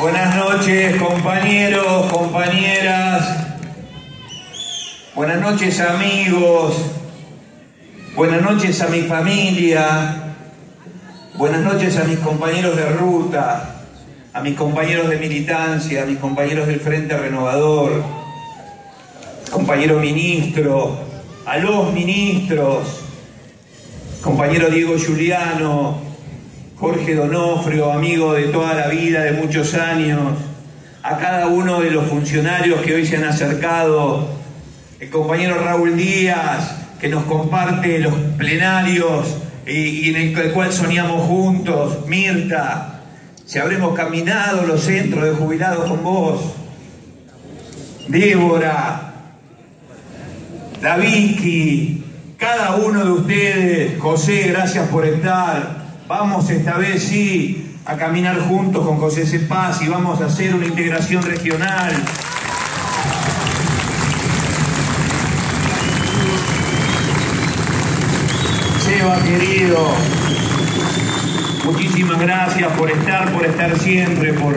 Buenas noches, compañeros, compañeras. Buenas noches, amigos. Buenas noches a mi familia. Buenas noches a mis compañeros de ruta, a mis compañeros de militancia, a mis compañeros del Frente Renovador, compañero ministro, a los ministros, compañero Diego Giuliano, Jorge Donofrio, amigo de toda la vida, de muchos años, a cada uno de los funcionarios que hoy se han acercado, el compañero Raúl Díaz, que nos comparte los plenarios y, en el cual soñamos juntos, Mirta, si habremos caminado los centros de jubilados con vos, Débora, la Vicky, cada uno de ustedes, José, gracias por estar. Vamos esta vez sí a caminar juntos con José Cepaz y vamos a hacer una integración regional. Seba, querido, muchísimas gracias por estar, por estar siempre, por,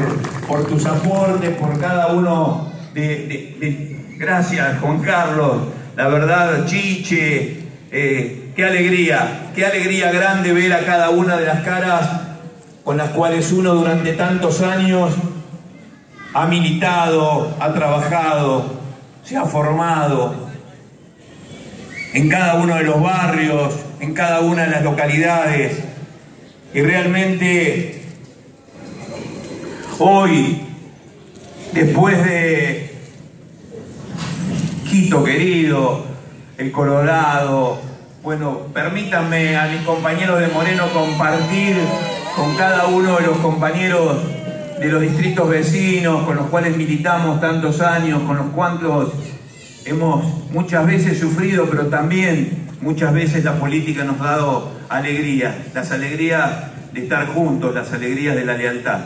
por tus aportes, por cada uno de, Gracias, Juan Carlos. La verdad, Chiche, eh, qué alegría, qué alegría grande ver a cada una de las caras con las cuales uno durante tantos años ha militado, ha trabajado, se ha formado en cada uno de los barrios, en cada una de las localidades. Y realmente hoy, después de Quito querido, el Colorado, bueno, permítanme a mis compañeros de Moreno compartir con cada uno de los compañeros de los distritos vecinos con los cuales militamos tantos años, con los cuantos hemos muchas veces sufrido, pero también muchas veces la política nos ha dado alegría, las alegrías de estar juntos, las alegrías de la lealtad.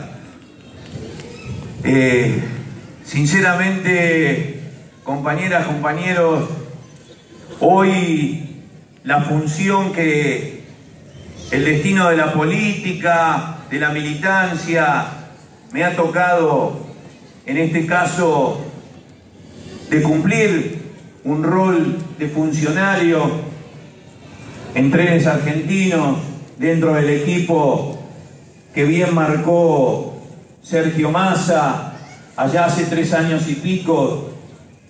Eh, sinceramente, compañeras, compañeros, hoy la función que el destino de la política, de la militancia, me ha tocado, en este caso, de cumplir un rol de funcionario en trenes argentinos dentro del equipo que bien marcó Sergio Massa allá hace tres años y pico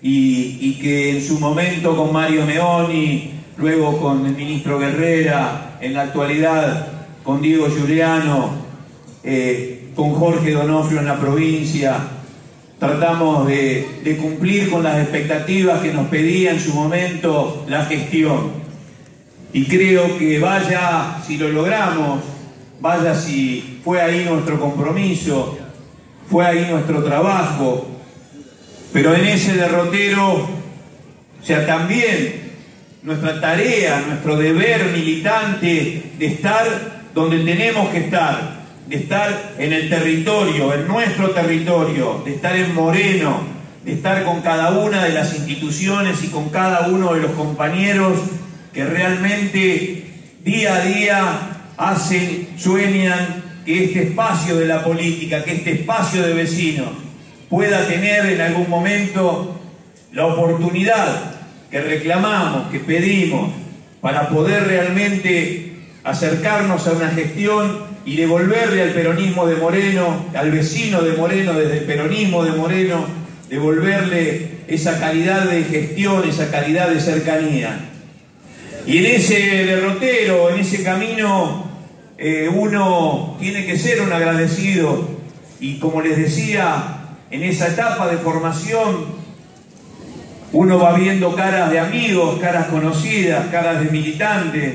y, que en su momento con Mario Meoni, luego con el ministro Guerrera, en la actualidad con Diego Giuliano, eh, con Jorge Donofrio en la provincia, tratamos de, cumplir con las expectativas que nos pedía en su momento la gestión. Y creo que vaya si lo logramos, vaya si fue ahí nuestro compromiso, fue ahí nuestro trabajo, pero en ese derrotero, o sea, también nuestra tarea, nuestro deber militante de estar donde tenemos que estar, de estar en el territorio, en nuestro territorio, de estar en Moreno, de estar con cada una de las instituciones y con cada uno de los compañeros que realmente día a día hacen, sueñan que este espacio de la política, que este espacio de vecinos pueda tener en algún momento la oportunidad que reclamamos, que pedimos, para poder realmente acercarnos a una gestión y devolverle al peronismo de Moreno, al vecino de Moreno, desde el peronismo de Moreno, devolverle esa calidad de gestión, esa calidad de cercanía. Y en ese derrotero, en ese camino, eh, uno tiene que ser un agradecido. Y como les decía, en esa etapa de formación, uno va viendo caras de amigos, caras conocidas, caras de militantes,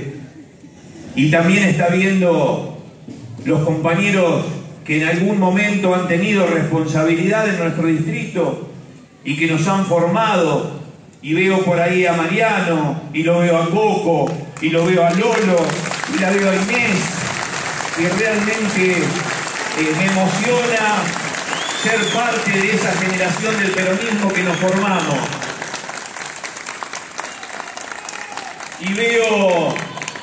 y también está viendo los compañeros que en algún momento han tenido responsabilidad en nuestro distrito y que nos han formado. Y veo por ahí a Mariano, y lo veo a Coco, y lo veo a Lolo, y la veo a Inés. Y realmente eh, me emociona ser parte de esa generación del peronismo que nos formamos. Y veo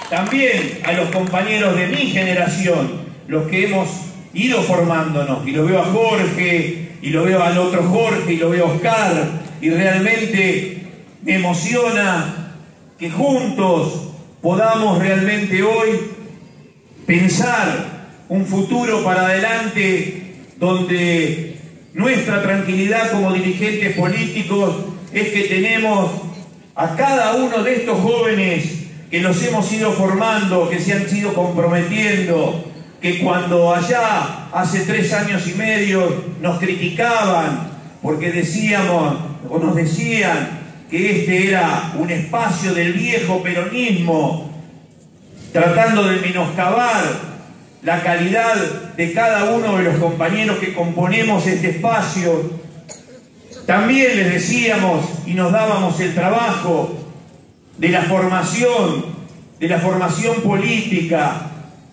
también a los compañeros de mi generación los que hemos ido formándonos. Y lo veo a Jorge, y lo veo al otro Jorge, y lo veo a Oscar, y realmente me emociona que juntos podamos realmente hoy pensar un futuro para adelante donde nuestra tranquilidad como dirigentes políticos es que tenemos a cada uno de estos jóvenes que los hemos ido formando, que se han ido comprometiendo, que cuando allá, hace tres años y medio, nos criticaban porque decíamos o nos decían que este era un espacio del viejo peronismo, tratando de menoscabar la calidad de cada uno de los compañeros que componemos este espacio. También les decíamos y nos dábamos el trabajo de la formación, de la formación política,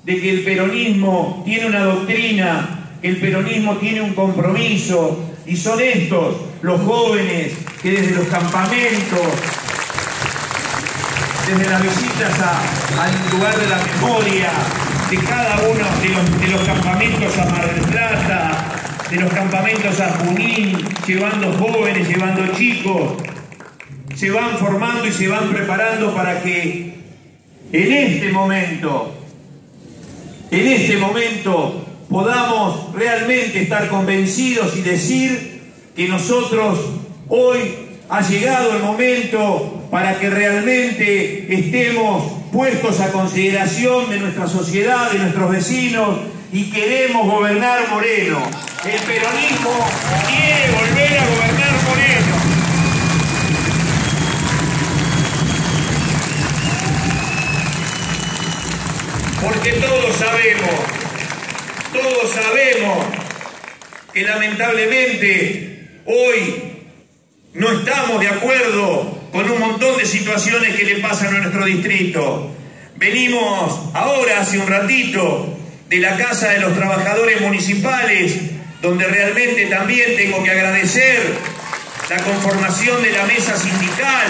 de que el peronismo tiene una doctrina, el peronismo tiene un compromiso, y son estos los jóvenes que desde los campamentos, desde las visitas al lugar de la memoria, de cada uno de los, de los campamentos a Mar del Plata, de los campamentos a Junín, llevando jóvenes, llevando chicos, se van formando y se van preparando para que en este momento, en este momento podamos realmente estar convencidos y decir que nosotros hoy ha llegado el momento para que realmente estemos puestos a consideración de nuestra sociedad, de nuestros vecinos y queremos gobernar Moreno. El peronismo quiere volver a gobernar Moreno. Porque todos sabemos, todos sabemos que lamentablemente hoy no estamos de acuerdo con un montón de situaciones que le pasan a nuestro distrito. Venimos ahora, hace un ratito, de la Casa de los Trabajadores Municipales, donde realmente también tengo que agradecer la conformación de la mesa sindical,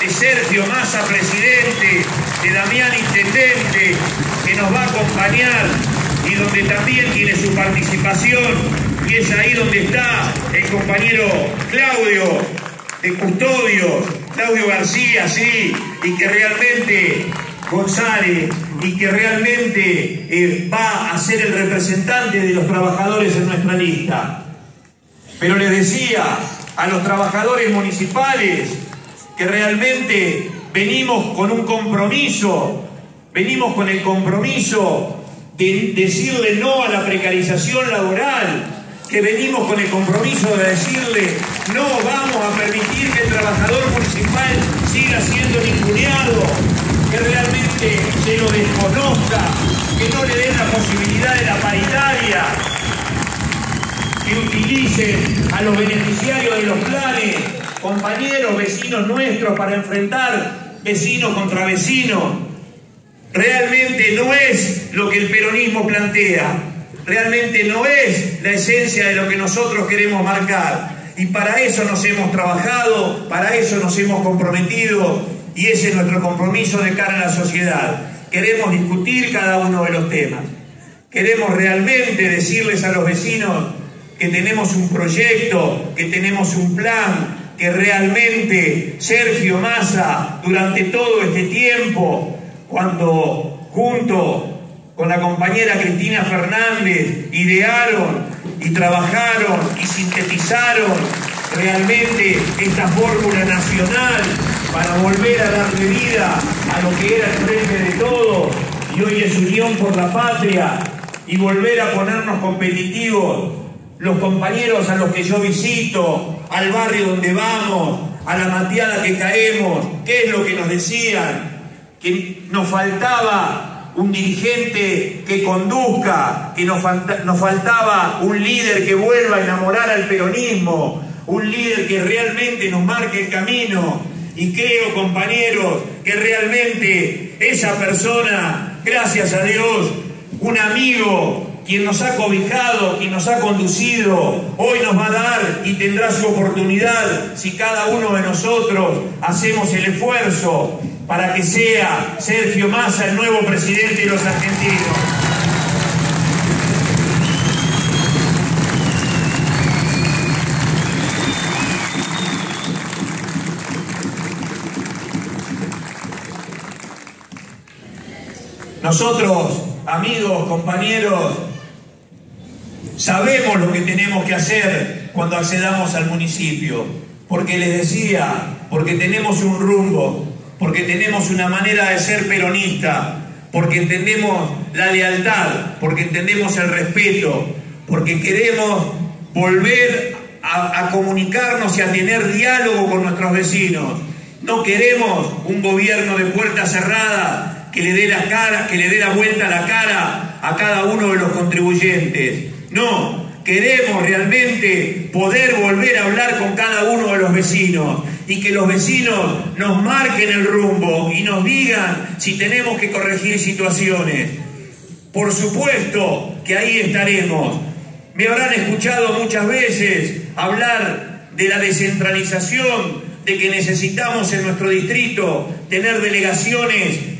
de Sergio Massa, presidente, de Damián Intendente, que nos va a acompañar y donde también tiene su participación, y es ahí donde está el compañero Claudio de Custodios, Claudio García, sí, y que realmente González y que realmente eh, va a ser el representante de los trabajadores en nuestra lista. Pero les decía a los trabajadores municipales que realmente venimos con un compromiso, venimos con el compromiso de decirle no a la precarización laboral, que venimos con el compromiso de decirle no vamos a permitir que el trabajador municipal siga siendo ninguneado, que realmente se lo desconozca, que no le den la posibilidad de la paritaria, que utilicen a los beneficiarios de los planes, compañeros, vecinos nuestros, para enfrentar vecinos contra vecinos. Realmente no es lo que el peronismo plantea, realmente no es la esencia de lo que nosotros queremos marcar. Y para eso nos hemos trabajado, para eso nos hemos comprometido y ese es nuestro compromiso de cara a la sociedad. Queremos discutir cada uno de los temas. Queremos realmente decirles a los vecinos que tenemos un proyecto, que tenemos un plan, que realmente Sergio Massa durante todo este tiempo, cuando junto con la compañera Cristina Fernández idearon y trabajaron y sintetizaron realmente esta fórmula nacional para volver a darle vida a lo que era el frente de todos y hoy es Unión por la Patria y volver a ponernos competitivos los compañeros a los que yo visito, al barrio donde vamos, a la mateada que caemos, ¿qué es lo que nos decían? Que nos faltaba un dirigente que conduzca, que nos, nos faltaba un líder que vuelva a enamorar al peronismo, un líder que realmente nos marque el camino. Y creo, compañeros, que realmente esa persona, gracias a Dios, un amigo, quien nos ha cobijado, quien nos ha conducido, hoy nos va a dar y tendrá su oportunidad si cada uno de nosotros hacemos el esfuerzo para que sea Sergio Massa el nuevo presidente de los argentinos. Nosotros, amigos, compañeros, sabemos lo que tenemos que hacer cuando accedamos al municipio, porque les decía, porque tenemos un rumbo, porque tenemos una manera de ser peronista, porque entendemos la lealtad, porque entendemos el respeto, porque queremos volver a, comunicarnos y a tener diálogo con nuestros vecinos. No queremos un gobierno de puerta cerrada que le dé la cara, que le dé la vuelta a la cara a cada uno de los contribuyentes. No, queremos realmente poder volver a hablar con cada uno de los vecinos y que los vecinos nos marquen el rumbo y nos digan si tenemos que corregir situaciones. Por supuesto que ahí estaremos. Me habrán escuchado muchas veces hablar de la descentralización, de que necesitamos en nuestro distrito tener delegaciones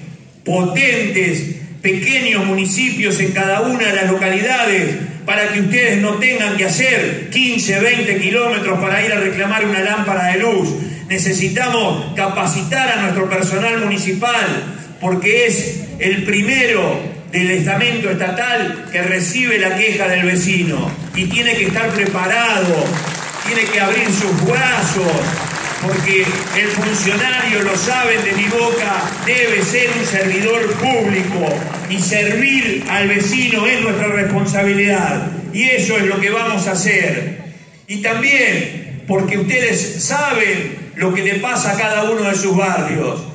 potentes, pequeños municipios en cada una de las localidades, para que ustedes no tengan que hacer 15, 20 kilómetros para ir a reclamar una lámpara de luz. Necesitamos capacitar a nuestro personal municipal porque es el primero del estamento estatal que recibe la queja del vecino y tiene que estar preparado, tiene que abrir sus brazos, porque el funcionario, lo saben de mi boca, debe ser un servidor público y servir al vecino es nuestra responsabilidad. Y eso es lo que vamos a hacer. Y también porque ustedes saben lo que le pasa a cada uno de sus barrios.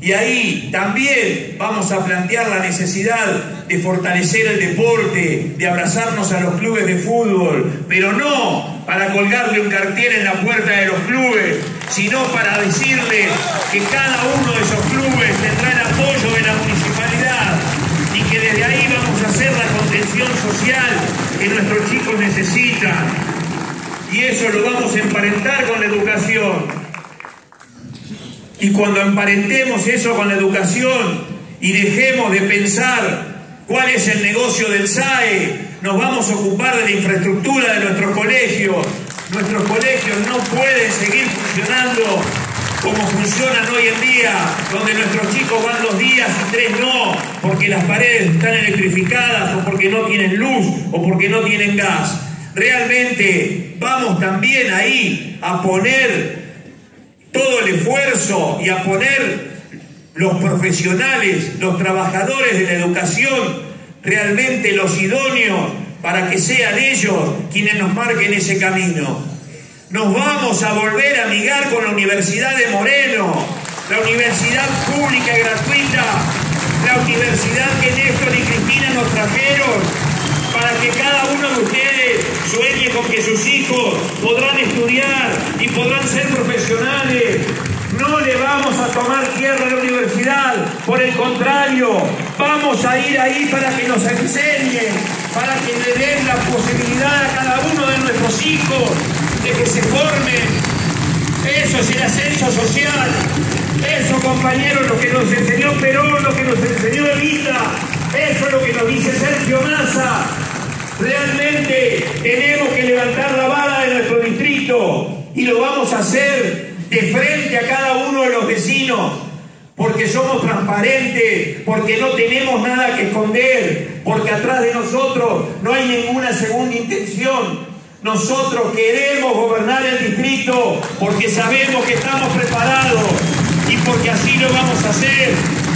Y ahí también vamos a plantear la necesidad de fortalecer el deporte, de abrazarnos a los clubes de fútbol, pero no para colgarle un cartel en la puerta de los clubes, sino para decirle que cada uno de esos clubes tendrá el apoyo de la municipalidad y que desde ahí vamos a hacer la contención social que nuestros chicos necesitan. Y eso lo vamos a emparentar con la educación. Y cuando emparentemos eso con la educación y dejemos de pensar cuál es el negocio del SAE, nos vamos a ocupar de la infraestructura de nuestros colegios. Nuestros colegios no pueden seguir funcionando como funcionan hoy en día, donde nuestros chicos van dos días y tres no, porque las paredes están electrificadas o porque no tienen luz o porque no tienen gas. Realmente vamos también ahí a poner todo el esfuerzo y a poner los profesionales, los trabajadores de la educación, realmente los idóneos para que sean ellos quienes nos marquen ese camino. Nos vamos a volver a amigar con la Universidad de Moreno, la universidad pública y gratuita, la universidad que Néstor y Cristina nos trajeron, para que cada uno de ustedes sueñe con que sus hijos podrán estudiar y podrán ser profesionales. No le vamos a tomar tierra a la universidad, por el contrario, vamos a ir ahí para que nos enseñen, para que le den la posibilidad a cada uno de nuestros hijos de que se formen. Eso es el ascenso social. Eso, compañeros, lo que nos enseñó Perón, lo que nos enseñó Evita. Eso es lo que nos dice Sergio Massa. Realmente tenemos que levantar la vara de nuestro distrito y lo vamos a hacer de frente a cada uno de los vecinos, porque somos transparentes, porque no tenemos nada que esconder, porque atrás de nosotros no hay ninguna segunda intención. Nosotros queremos gobernar el distrito porque sabemos que estamos preparados y porque así lo vamos a hacer.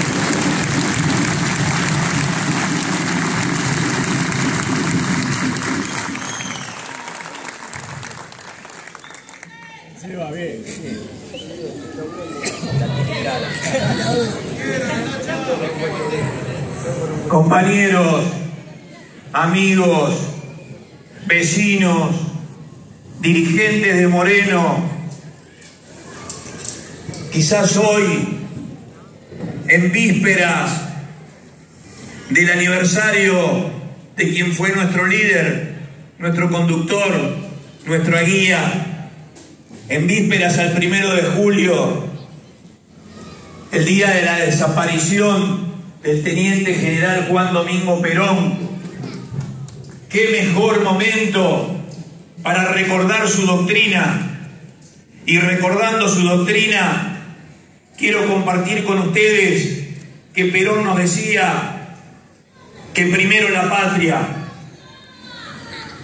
Compañeros, amigos, vecinos, dirigentes de Moreno, quizás hoy, en vísperas del aniversario de quien fue nuestro líder, nuestro conductor, nuestra guía, en vísperas al primero de julio, el día de la desaparición del teniente general Juan Domingo Perón, qué mejor momento para recordar su doctrina. Y recordando su doctrina, quiero compartir con ustedes que Perón nos decía que primero la patria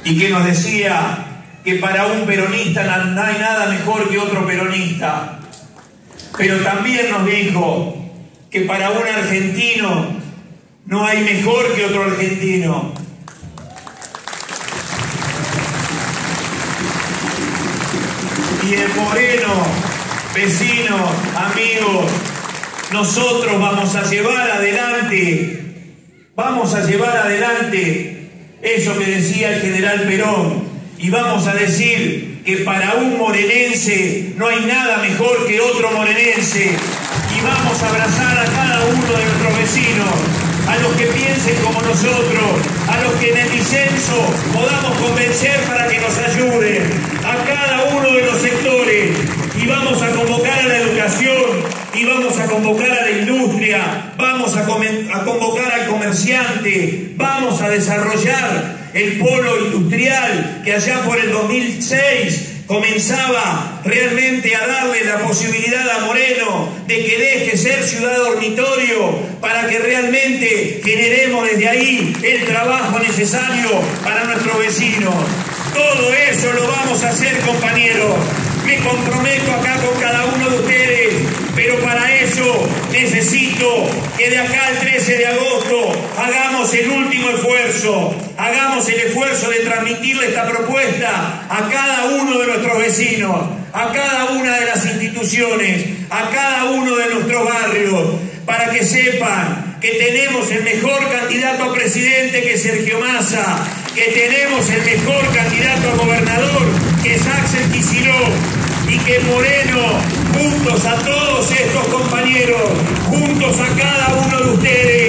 y que nos decía que para un peronista no hay nada mejor que otro peronista, pero también nos dijo que para un argentino no hay mejor que otro argentino. Y en Moreno, vecinos, amigos, nosotros vamos a llevar adelante, vamos a llevar adelante eso que decía el general Perón, y vamos a decir que para un morenense no hay nada mejor que otro morenense, y vamos a abrazar a cada uno de nuestros vecinos, a los que piensen como nosotros, a los que en el disenso podamos convencer para que nos ayuden, a cada uno de los sectores, y vamos a convocar a la educación, y vamos a convocar a la industria, vamos a, convocar al comerciante, vamos a desarrollar el polo industrial que allá por el 2006 comenzaba realmente a darle la posibilidad a Moreno de que deje ser ciudad dormitorio para que realmente generemos desde ahí el trabajo necesario para nuestros vecinos. Todo eso lo vamos a hacer, compañeros. Me comprometo acá con cada uno de ustedes, necesito que de acá al 13 de agosto hagamos el último esfuerzo, hagamos el esfuerzo de transmitirle esta propuesta a cada uno de nuestros vecinos, a cada una de las instituciones, a cada uno de nuestros barrios, para que sepan que tenemos el mejor candidato a presidente que Sergio Massa, que tenemos el mejor candidato a gobernador que es Axel Kicillof, y que Moreno, juntos a todos estos compañeros, juntos a cada uno de ustedes,